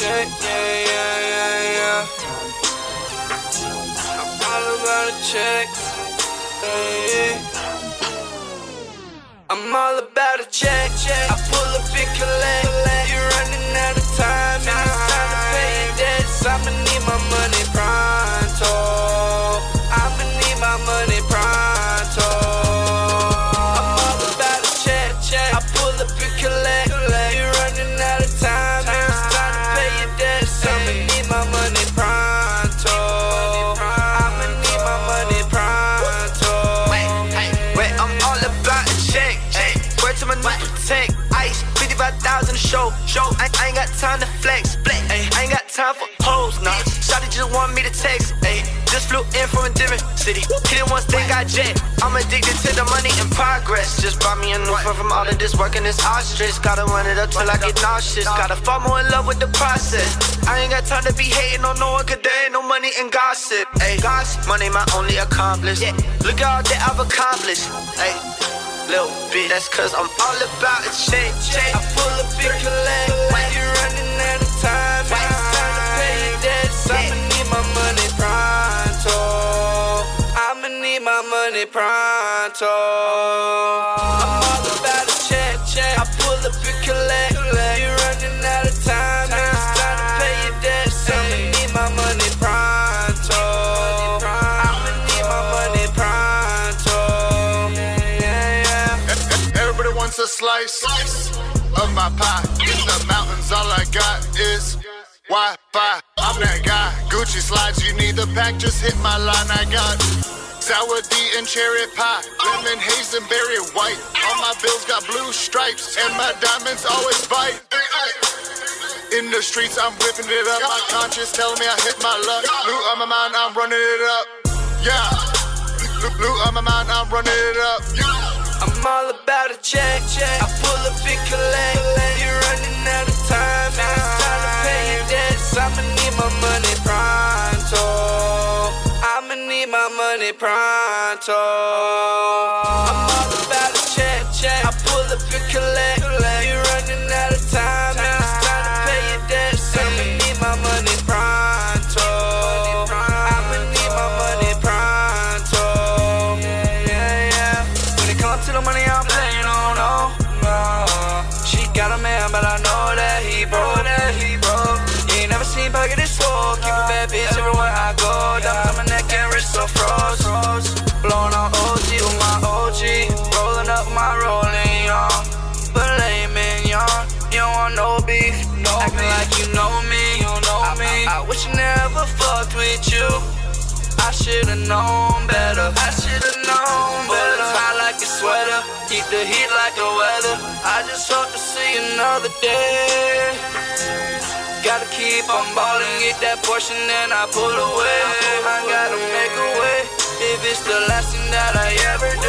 yeah, yeah, yeah, yeah. I'm all about a check, yeah. I'm all about a check, check. I pull up and show. Show, I, I ain't got time to flex. Flex, ay, I ain't got time for hoes, nah. Shotty just want me to text. Ay, just flew in from a different city. Hit it once, then got jet. I'm addicted to the money and progress. Just bought me a new phone from all of this work and this ostrich. Gotta run it up till I get nauseous. Gotta fall more in love with the process. I ain't got time to be hating on no one, cause there ain't no money in gossip. Ay, gossip, money my only accomplice. Look at all that I've accomplished. Ay, little bitch, that's cause I'm all about a check, check. I pull up need my money pronto. I'm all about a check, check. I pull up and collect. collect. You're running out of time, and it's time to pay your debts. I'ma need my money pronto. I'ma need my money pronto. Yeah, yeah. Everybody wants a slice, slice of my pie. In the mountains, all I got is Wi-Fi. I'm that guy. Gucci slides, you need the pack, just hit my line. I got sour D and cherry pie, lemon haze and berry white. All my bills got blue stripes, and my diamonds always bite. In the streets, I'm whipping it up. My conscience telling me I hit my luck. Blue on my mind, I'm running it up. Yeah. Blue, on my mind, I'm running it up. I'm all about a check, check. I pull up and collect. Money pronto. I'm all about a check, check. I pull up and collect. You're running out of time, want no beef. Acting like you know me. You know me. I, I wish I never fucked with you. I should've known better. I should've known better. High like a sweater, keep the heat like the weather. I just hope to see another day. Gotta keep on balling, get that portion, then I pull away. I gotta make a way. If it's the last thing that I ever do,